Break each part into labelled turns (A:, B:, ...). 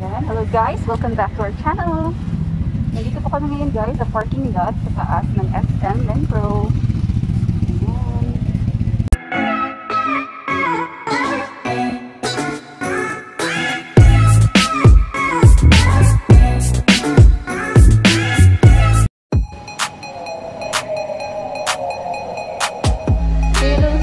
A: Yan. Hello guys, welcome back to our channel. Nandito po kami ngayon guys sa parking lot sa taas ng SM. Say hello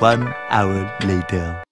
B: One hour later.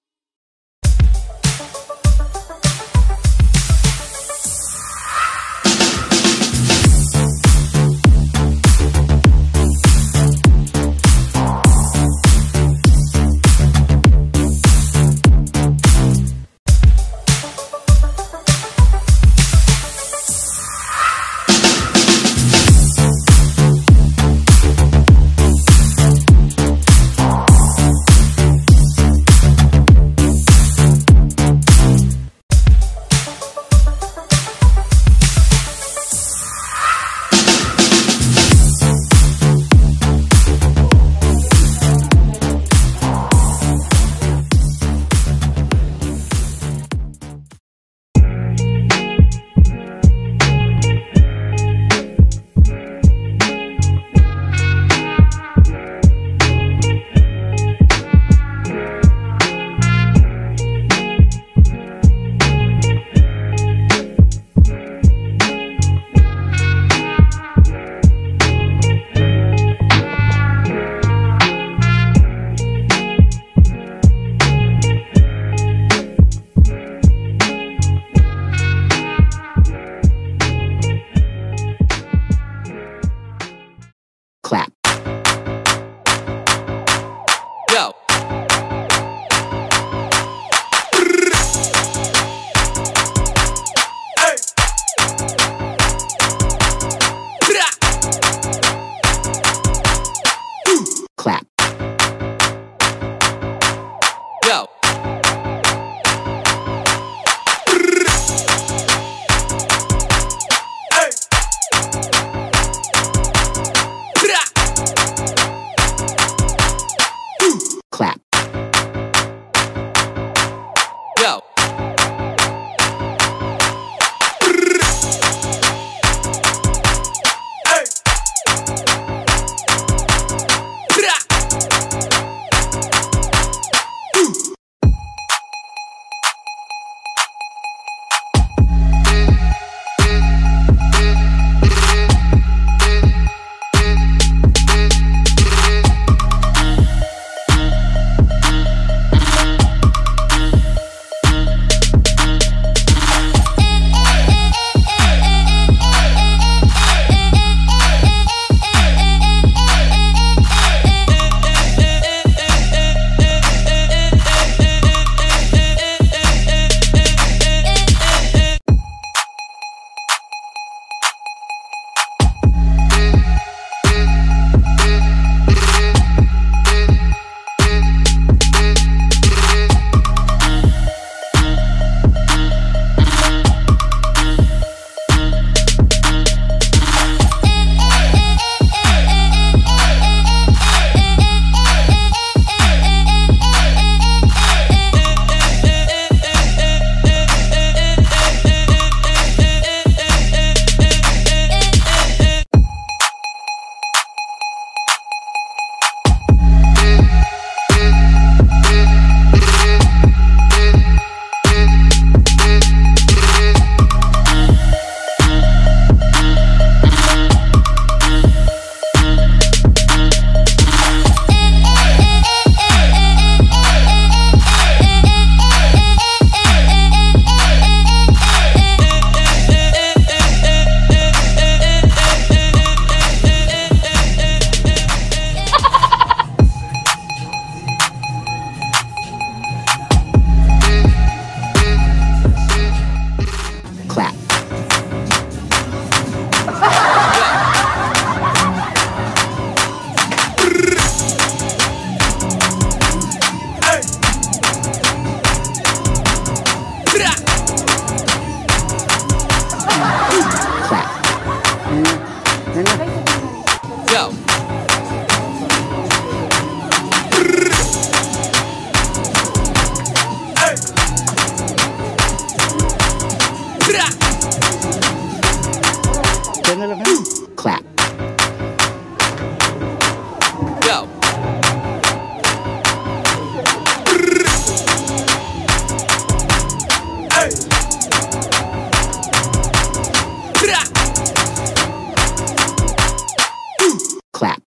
C: Clap.
D: Yo.
C: Clap.